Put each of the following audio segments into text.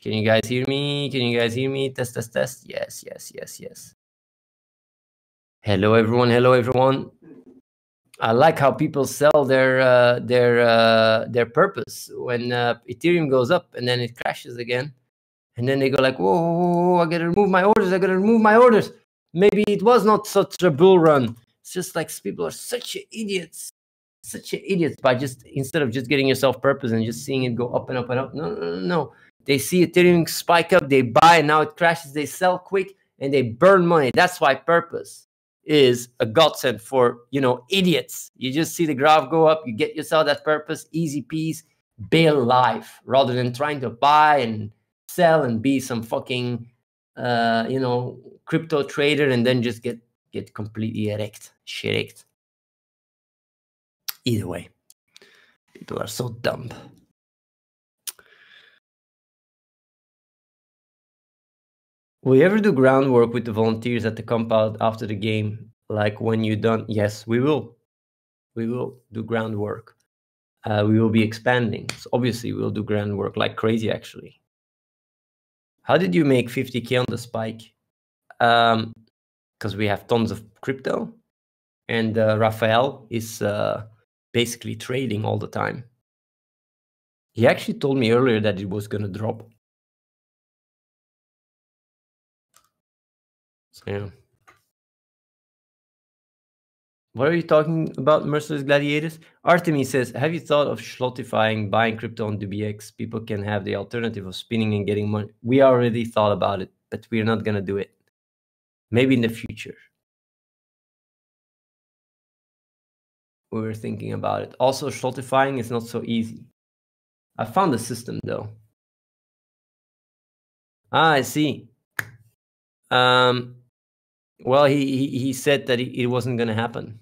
Can you guys hear me? Can you guys hear me? Test, test, test. Yes, yes, yes, yes. Hello, everyone. Hello, everyone. I like how people sell their uh, their uh, their purpose when uh, Ethereum goes up and then it crashes again, and then they go like, "Whoa, whoa, whoa, I gotta remove my orders. I gotta remove my orders." Maybe it was not such a bull run. It's just like people are such idiots, such idiots by just instead of just getting yourself purpose and just seeing it go up and up and up. No, no, no, no. They see Ethereum spike up, they buy, and now it crashes. They sell quick and they burn money. That's why purpose is a godsend for you know idiots. You just see the graph go up, you get yourself that purpose, easy peas, bail life, rather than trying to buy and sell and be some fucking uh, you know crypto trader and then just get get completely erect, shirked. Either way, people are so dumb. Will you ever do groundwork with the volunteers at the compound after the game? Like when you're done? Yes, we will. We will do groundwork. Uh, we will be expanding. So obviously, we'll do groundwork like crazy, actually. How did you make 50k on the spike? Um, because we have tons of crypto, and uh, Raphael is uh, basically trading all the time. He actually told me earlier that it was going to drop. So, yeah. What are you talking about, Merciless Gladiators? Artemis says, have you thought of slotifying buying crypto on DBX? People can have the alternative of spinning and getting money. We already thought about it, but we're not going to do it. Maybe in the future. We were thinking about it. Also, slotifying is not so easy. I found the system though. Ah, I see. Um, well, he, he, said that it wasn't going to happen.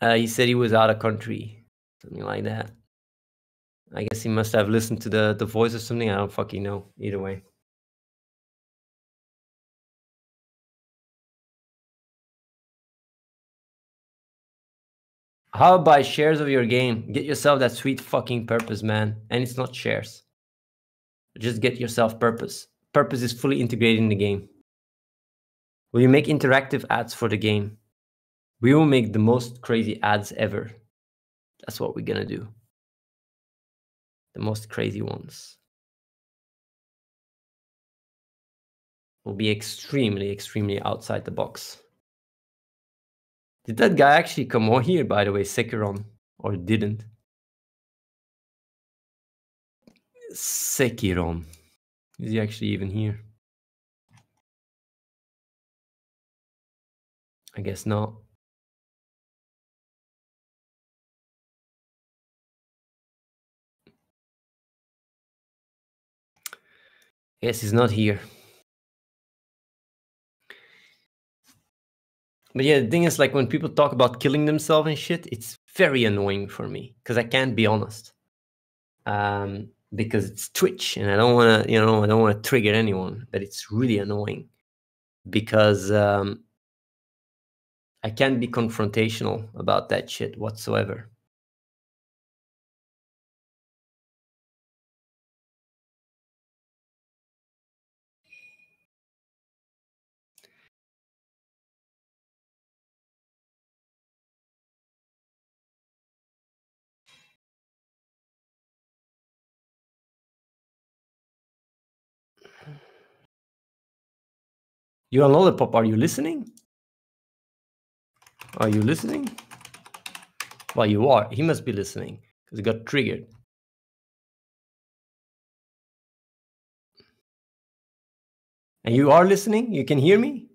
Uh, he said he was out of country, something like that. I guess he must have listened to the, the voice or something. I don't fucking know. Either way. How about shares of your game? Get yourself that sweet fucking purpose, man. And it's not shares. Just get yourself purpose. Purpose is fully integrated in the game. Will you make interactive ads for the game? We will make the most crazy ads ever. That's what we're gonna do. The most crazy ones. Will be extremely, extremely outside the box. Did that guy actually come on here, by the way, Sekiron, or didn't? Sekiron. Is he actually even here? I guess not. Yes, he's not here. But yeah, the thing is, like when people talk about killing themselves and shit, it's very annoying for me because I can't be honest. Um, because it's Twitch, and I don't want to, you know, I don't want to trigger anyone, but it's really annoying because um, I can't be confrontational about that shit whatsoever. Johan Lollipop, are you listening? Are you listening? Well, you are. He must be listening because he got triggered. And you are listening? You can hear me?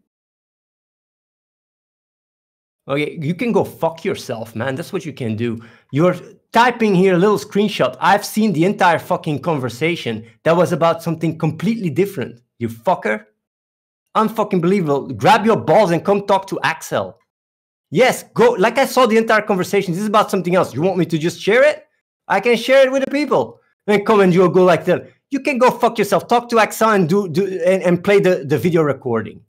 Okay, you can go fuck yourself, man. That's what you can do. You're typing here a little screenshot. I've seen the entire fucking conversation that was about something completely different. You fucker unfucking believable. Grab your balls and come talk to Axel. Yes, go. Like I saw the entire conversation. This is about something else. You want me to just share it? I can share it with the people. And come and you'll go like that. You can go fuck yourself. Talk to Axel and do do and, and play the, the video recording.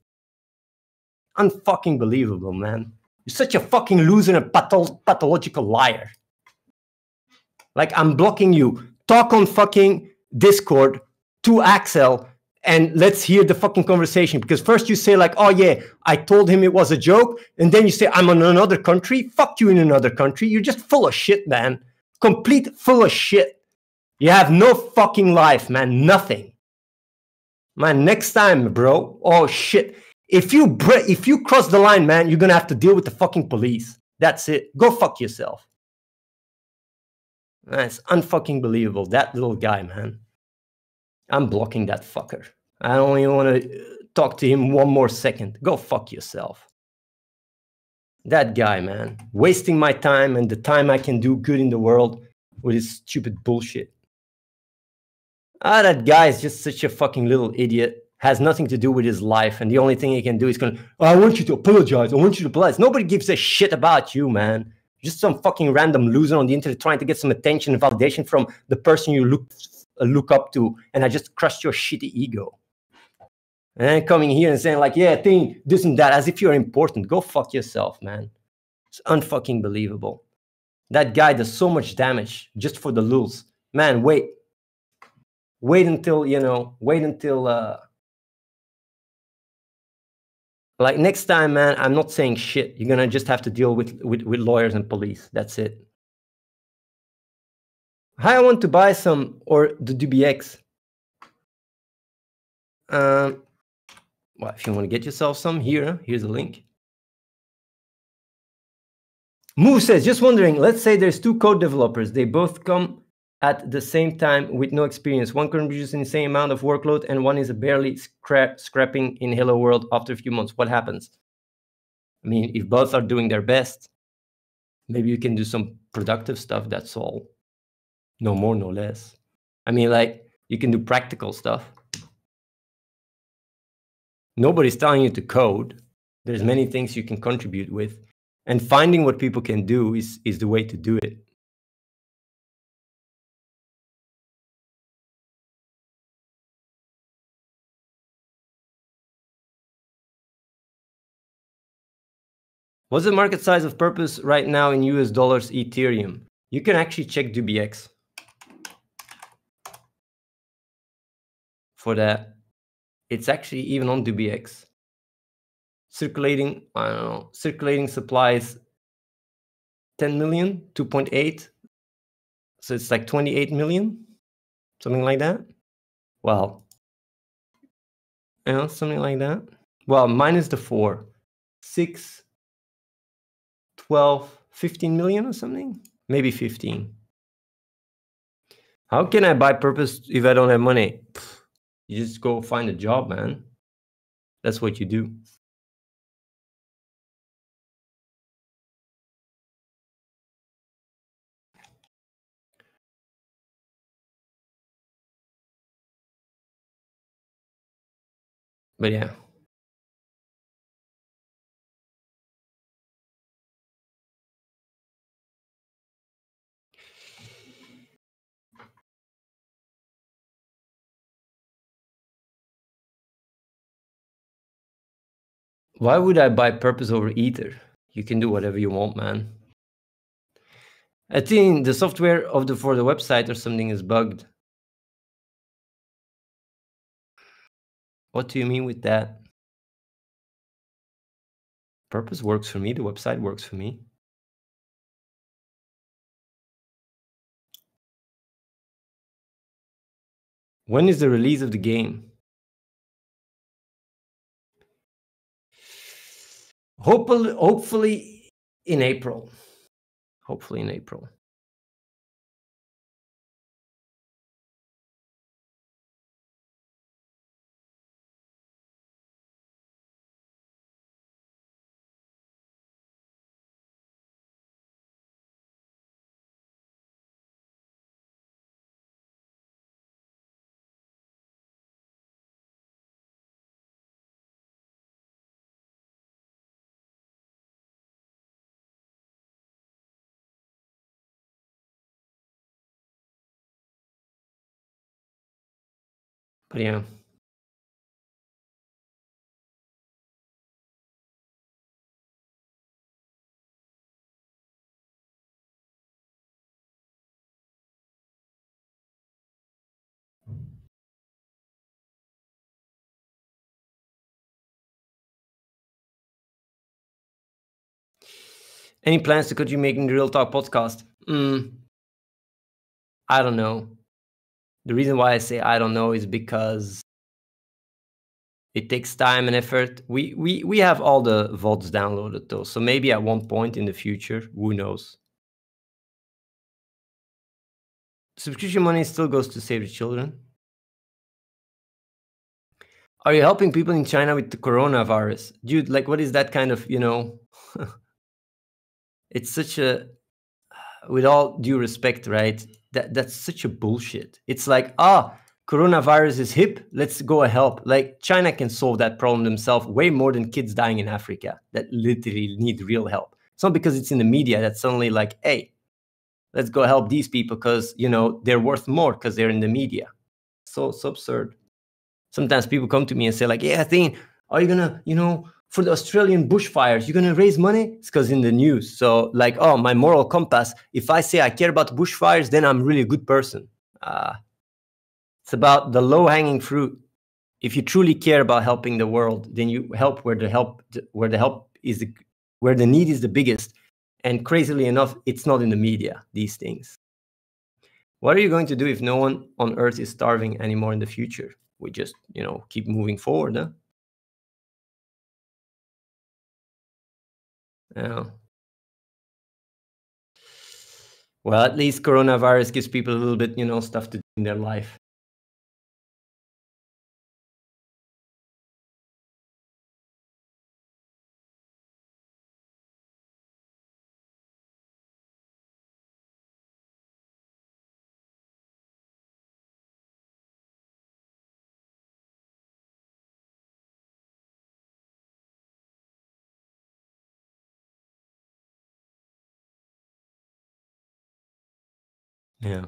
Unfucking believable, man. You're such a fucking loser and patho- pathological liar. Like I'm blocking you. Talk on fucking Discord to Axel and let's hear the fucking conversation. Because first you say, like, oh yeah, I told him it was a joke. And then you say, I'm in another country. Fuck you in another country. You're just full of shit, man. Complete full of shit. You have no fucking life, man. Nothing. Man, next time, bro. Oh shit. If you bre- if you cross the line, man, you're gonna have to deal with the fucking police. That's it. Go fuck yourself. That's unfucking believable. That little guy, man. I'm blocking that fucker. I even want to talk to him one more second. Go fuck yourself. That guy, man, wasting my time and the time I can do good in the world with his stupid bullshit. Ah, that guy is just such a fucking little idiot. Has nothing to do with his life, and the only thing he can do is going, oh, "I want you to apologize. I want you to apologize." Nobody gives a shit about you, man. Just some fucking random loser on the internet trying to get some attention and validation from the person you look uh, look up to, and I just crushed your shitty ego. And then coming here and saying like, yeah, think this and that, as if you're important. Go fuck yourself, man. It's unfucking believable. That guy does so much damage just for the lulz. Man, wait. Wait until, you know, wait until uh like next time, man, I'm not saying shit. You're gonna just have to deal with with, with lawyers and police. That's it. Hi, I want to buy some or the DBX. Um, well, if you want to get yourself some, here, here's a link. Move says, just wondering, let's say there's two code developers. They both come at the same time with no experience. One contributes the same amount of workload and one is barely scra scrapping in Hello World after a few months. What happens? I mean, if both are doing their best, maybe you can do some productive stuff, that's all no more no less i mean like you can do practical stuff nobody's telling you to code there's many things you can contribute with and finding what people can do is is the way to do it What's the market size of Purpose right now in US dollars Ethereum? You can actually check DBX. for that. It's actually even on DBX. Circulating, I don't know, circulating supplies 10 million, 2.8. So it's like 28 million, something like that. Well, you know, something like that. Well, minus the four, six, 12, 15 million or something, maybe 15. How can I buy purpose if I don't have money? You just go find a job, man. That's what you do. But yeah. Why would I buy Purpose over Ether? You can do whatever you want, man. I think the software of the for the website or something is bugged. What do you mean with that? Purpose works for me. The website works for me. When is the release of the game? Hopefully, hopefully in April. Hopefully in April. But yeah. Any plans to continue making the Real Talk podcast? Mm, I don't know. The reason why I say I don't know is because it takes time and effort. We we we have all the VODs downloaded though, so maybe at one point in the future, who knows? Subscription money still goes to save the children. Are you helping people in China with the coronavirus, dude? Like, what is that kind of you know? it's such a, with all due respect, right? That that's such a bullshit. It's like ah coronavirus is hip let's go help. Like china can solve that problem themselves way more than kids dying in africa that literally need real help. It's not because it's in the media that suddenly like hey let's go help these people because you know they're worth more because they're in the media. So so absurd. Sometimes people come to me and say like yeah thing are you gonna you know for the australian bushfires you're gonna raise money it's because in the news so like oh my moral compass if i say i care about bushfires then i'm really a good person uh, it's about the low hanging fruit. If you truly care about helping the world, then you help where the help where the help is the, where the need is the biggest. And crazily enough, it's not in the media, these things. What are you going to do if no one on earth is starving anymore in the future? We just, you know, keep moving forward, huh? Yeah. Well, at least coronavirus gives people a little bit, you know, stuff to do in their life. Yeah.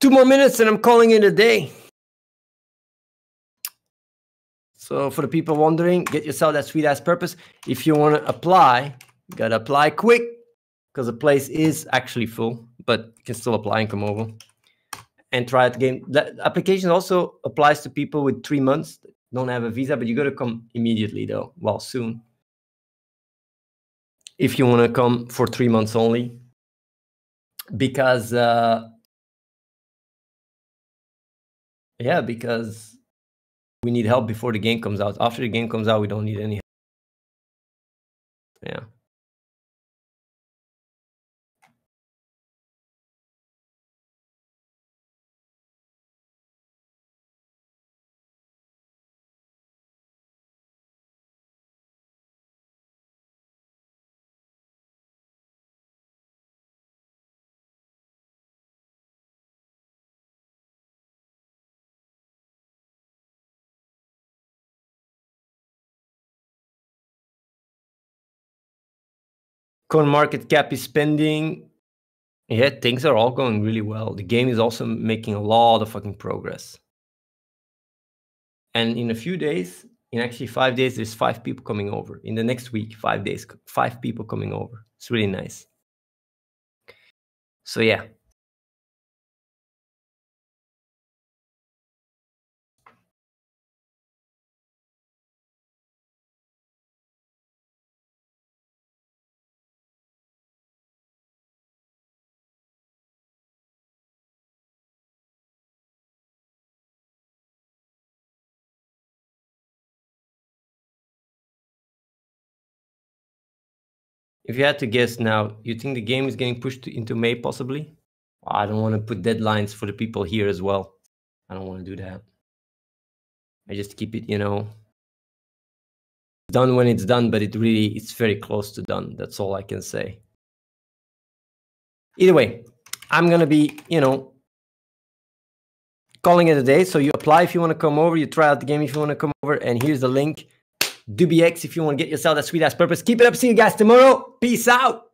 Two more minutes and I'm calling it a day. So for the people wondering, get yourself that sweet ass purpose. If you want to apply, you gotta apply quick because the place is actually full, but you can still apply and come over and try it again. That application also applies to people with three months, don't have a visa, but you got to come immediately though, well, soon. If you want to come for three months only, because uh, yeah, because we need help before the game comes out. After the game comes out, we don't need any. Help. Yeah. Coin market cap is spending. Yeah, things are all going really well. The game is also making a lot of fucking progress. And in a few days, in actually five days, there's five people coming over. In the next week, five days, five people coming over. It's really nice. So yeah, If you had to guess now, you think the game is getting pushed into May possibly? I don't want to put deadlines for the people here as well. I don't want to do that. I just keep it, you know, done when it's done, but it really it's very close to done. That's all I can say. Either way, I'm gonna be, you know, calling it a day. So you apply if you want to come over, you try out the game if you want to come over, and here's the link. DubiEx if you want to get yourself that sweet ass purpose. Keep it up. See you guys tomorrow. Peace out.